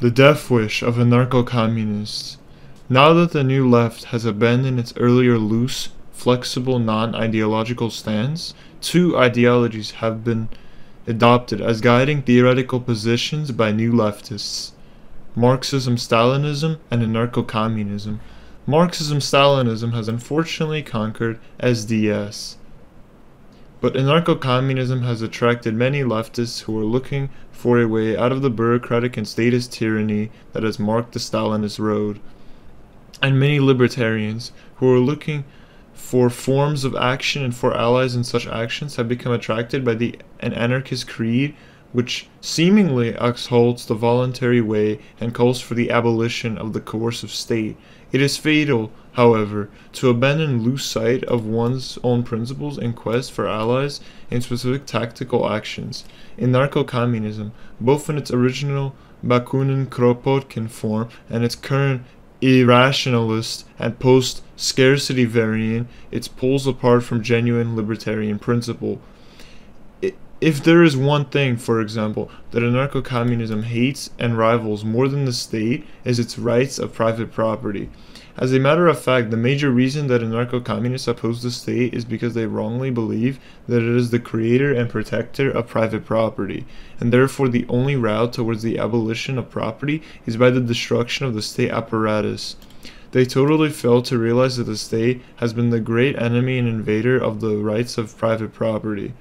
The death wish of anarcho-communists. Now that the new left has abandoned its earlier loose, flexible, non-ideological stance, two ideologies have been adopted as guiding theoretical positions by new leftists. Marxism-Stalinism and anarcho-communism. Marxism-Stalinism has unfortunately conquered SDS. But anarcho-communism has attracted many leftists who are looking for a way out of the bureaucratic and statist tyranny that has marked the Stalinist road, and many libertarians who are looking for forms of action and for allies in such actions have become attracted by the an anarchist creed which seemingly exalts the voluntary way and calls for the abolition of the coercive state. It is fatal, however, to abandon loose sight of one's own principles in quest for allies in specific tactical actions. Anarcho-communism, both in its original Bakunin Kropotkin form and its current irrationalist and post-scarcity variant, it pulls apart from genuine libertarian principle if there is one thing, for example, that anarcho communism hates and rivals more than the state, is its rights of private property. As a matter of fact, the major reason that anarcho communists oppose the state is because they wrongly believe that it is the creator and protector of private property, and therefore the only route towards the abolition of property is by the destruction of the state apparatus. They totally fail to realize that the state has been the great enemy and invader of the rights of private property.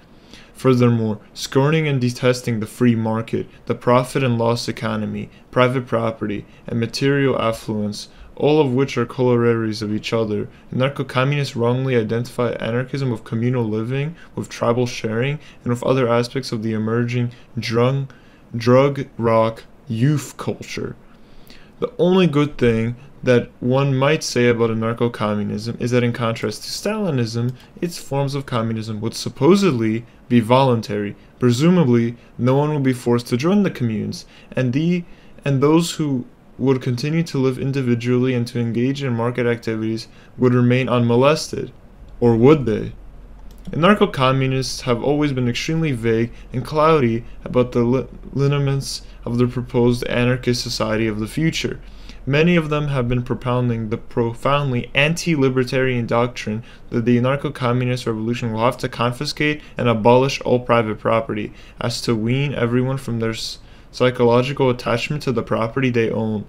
Furthermore, scorning and detesting the free market, the profit and loss economy, private property, and material affluence, all of which are corollaries of each other, anarcho-communists wrongly identify anarchism with communal living, with tribal sharing, and with other aspects of the emerging drug, drug rock youth culture. The only good thing that one might say about anarcho communism is that, in contrast to Stalinism, its forms of communism would supposedly be voluntary. Presumably, no one would be forced to join the communes, and, the, and those who would continue to live individually and to engage in market activities would remain unmolested. Or would they? Anarcho communists have always been extremely vague and cloudy about the li lineaments of the proposed anarchist society of the future. Many of them have been propounding the profoundly anti-libertarian doctrine that the anarcho-communist revolution will have to confiscate and abolish all private property, as to wean everyone from their psychological attachment to the property they own.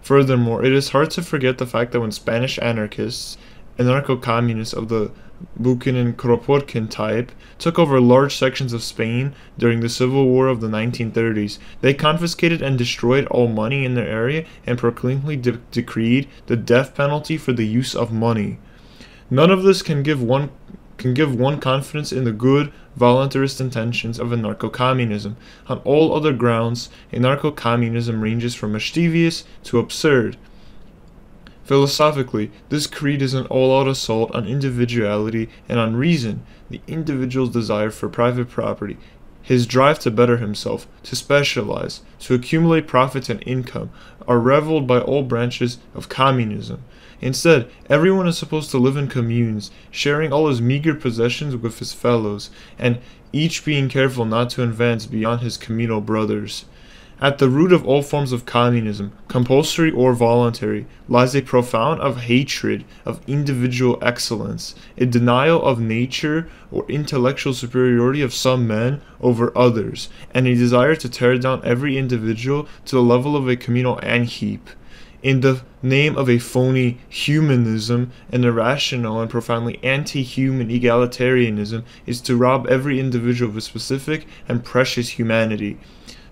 Furthermore, it is hard to forget the fact that when Spanish anarchists, anarcho-communists of the Bakunin Kropotkin type, took over large sections of Spain during the Civil War of the 1930s. They confiscated and destroyed all money in their area and proclaimedly de decreed the death penalty for the use of money. None of this can give one can give one confidence in the good voluntarist intentions of anarcho-communism. On all other grounds, anarcho-communism ranges from mischievous to absurd. Philosophically, this creed is an all-out assault on individuality and on reason, the individual's desire for private property, his drive to better himself, to specialize, to accumulate profits and income, are reveled by all branches of communism. Instead, everyone is supposed to live in communes, sharing all his meager possessions with his fellows, and each being careful not to advance beyond his communal brothers. At the root of all forms of communism, compulsory or voluntary, lies a profound of hatred of individual excellence, a denial of nature or intellectual superiority of some men over others, and a desire to tear down every individual to the level of a communal ant-heap. In the name of a phony humanism, an irrational and profoundly anti-human egalitarianism is to rob every individual of a specific and precious humanity.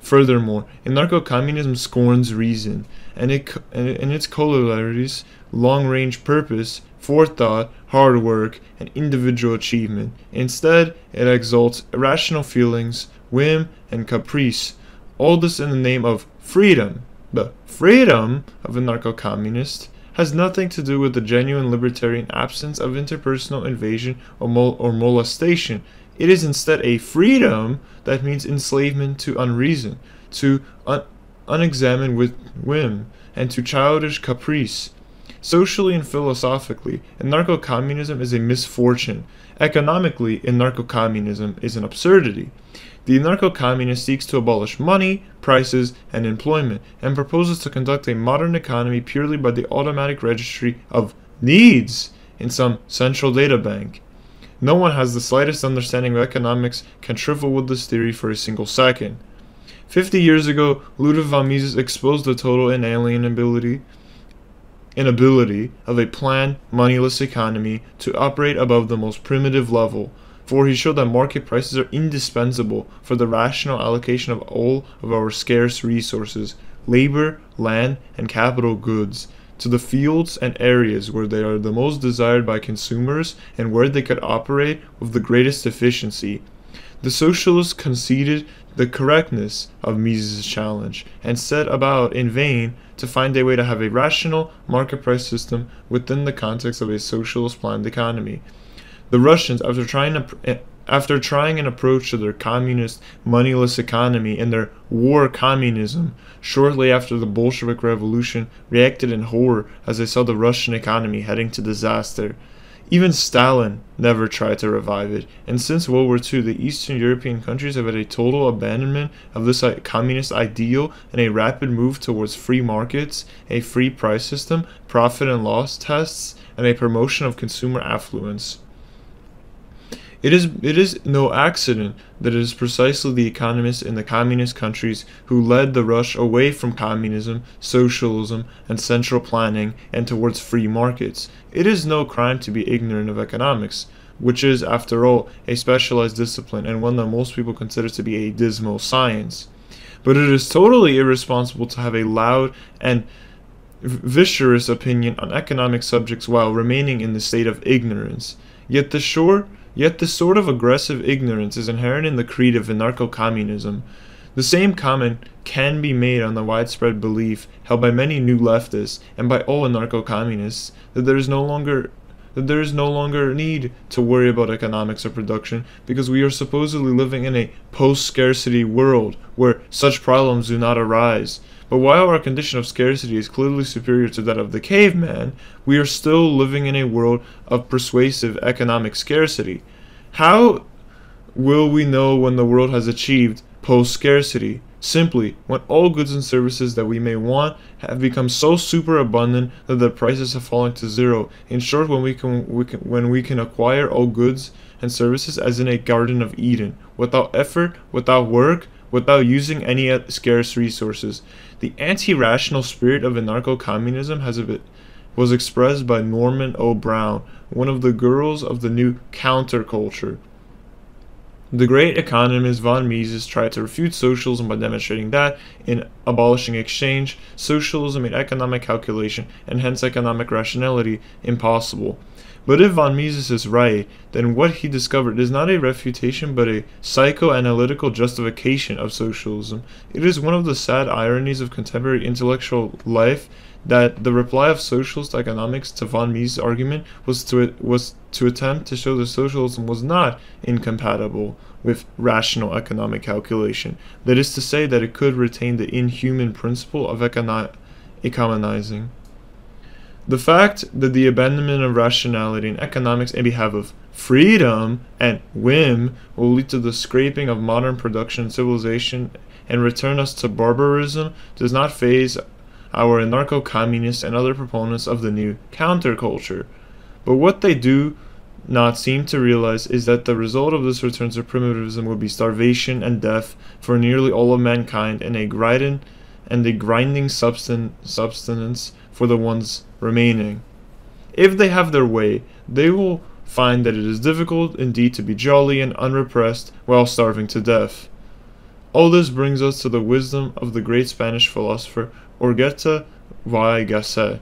Furthermore, anarcho-communism scorns reason, and, it, and its corollaries, long-range purpose, forethought, hard work, and individual achievement. Instead, it exalts irrational feelings, whim, and caprice, all this in the name of freedom. The freedom of anarcho-communist has nothing to do with the genuine libertarian absence of interpersonal invasion or, mol or molestation it is instead a freedom that means enslavement to unreason, to un unexamined whim, and to childish caprice. Socially and philosophically, anarcho-communism is a misfortune. Economically, anarcho-communism is an absurdity. The anarcho-communist seeks to abolish money, prices, and employment, and proposes to conduct a modern economy purely by the automatic registry of needs in some central data bank. No one has the slightest understanding of economics can trifle with this theory for a single second. Fifty years ago, Ludwig von Mises exposed the total inalienability inability of a planned, moneyless economy to operate above the most primitive level, for he showed that market prices are indispensable for the rational allocation of all of our scarce resources labor, land, and capital goods to the fields and areas where they are the most desired by consumers and where they could operate with the greatest efficiency. The socialists conceded the correctness of Mises' challenge and set about in vain to find a way to have a rational market price system within the context of a socialist planned economy. The Russians, after trying to after trying an approach to their communist, moneyless economy and their war communism, shortly after the Bolshevik Revolution, reacted in horror as they saw the Russian economy heading to disaster. Even Stalin never tried to revive it, and since World War II, the Eastern European countries have had a total abandonment of this uh, communist ideal and a rapid move towards free markets, a free price system, profit and loss tests, and a promotion of consumer affluence. It is, it is no accident that it is precisely the economists in the communist countries who led the rush away from communism, socialism, and central planning and towards free markets. It is no crime to be ignorant of economics, which is, after all, a specialized discipline and one that most people consider to be a dismal science. But it is totally irresponsible to have a loud and viscerous opinion on economic subjects while remaining in the state of ignorance. Yet the sure Yet this sort of aggressive ignorance is inherent in the creed of anarcho-communism. The same comment can be made on the widespread belief held by many new leftists and by all anarcho-communists that there is no longer that there is no longer need to worry about economics or production because we are supposedly living in a post-scarcity world where such problems do not arise. But while our condition of scarcity is clearly superior to that of the caveman, we are still living in a world of persuasive economic scarcity. How will we know when the world has achieved post scarcity? Simply, when all goods and services that we may want have become so superabundant that the prices have fallen to zero. In short, when we can, we can when we can acquire all goods and services as in a Garden of Eden, without effort, without work, without using any scarce resources. The anti-rational spirit of anarcho-communism has a bit, was expressed by Norman O. Brown, one of the girls of the new counterculture. The great economist von Mises tried to refute socialism by demonstrating that, in abolishing exchange, socialism made economic calculation, and hence economic rationality, impossible. But if von Mises is right, then what he discovered is not a refutation but a psychoanalytical justification of socialism. It is one of the sad ironies of contemporary intellectual life that the reply of socialist economics to von Mises' argument was to was to attempt to show that socialism was not incompatible with rational economic calculation. That is to say that it could retain the inhuman principle of econo- economizing. The fact that the abandonment of rationality in economics in behalf of freedom and whim will lead to the scraping of modern production and civilization and return us to barbarism does not phase our anarcho communists and other proponents of the new counterculture. But what they do not seem to realize is that the result of this return to primitivism will be starvation and death for nearly all of mankind and a grinding and a grinding subsisten- subsistence for the ones remaining. If they have their way, they will find that it is difficult indeed to be jolly and unrepressed while starving to death. All this brings us to the wisdom of the great Spanish philosopher Ortega y Gasset.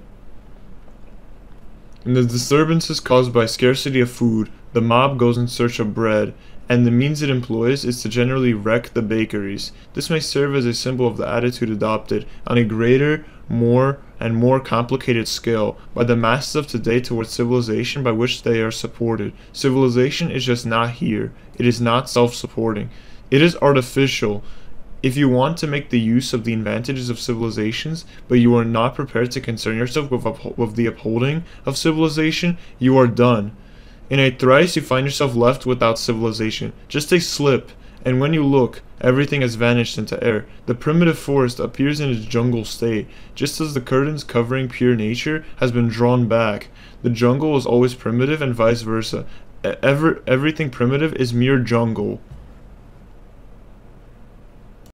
In the disturbances caused by scarcity of food, the mob goes in search of bread, and the means it employs is to generally wreck the bakeries. This may serve as a symbol of the attitude adopted on a greater, more and more complicated scale by the masses of today towards civilization by which they are supported. Civilization is just not here. It is not self-supporting. It is artificial. If you want to make the use of the advantages of civilizations, but you are not prepared to concern yourself with, with the upholding of civilization, you are done. In a thrice you find yourself left without civilization. Just a slip, and when you look, everything has vanished into air. The primitive forest appears in its jungle state, just as the curtains covering pure nature has been drawn back. The jungle is always primitive and vice versa. Ever, everything primitive is mere jungle.